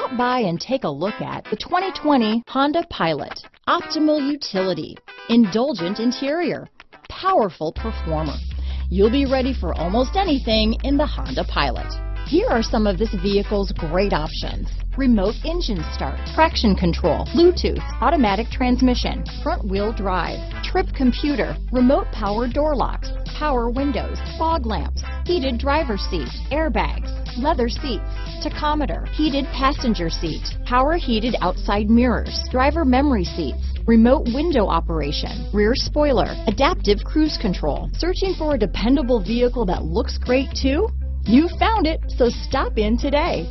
Stop by and take a look at the 2020 Honda Pilot. Optimal utility, indulgent interior, powerful performer. You'll be ready for almost anything in the Honda Pilot. Here are some of this vehicle's great options. Remote engine start, traction control, Bluetooth, automatic transmission, front wheel drive, trip computer, remote power door locks, power windows, fog lamps, heated driver seat, airbags, leather seats, tachometer, heated passenger seat, power heated outside mirrors, driver memory seats, remote window operation, rear spoiler, adaptive cruise control. Searching for a dependable vehicle that looks great too? You found it, so stop in today.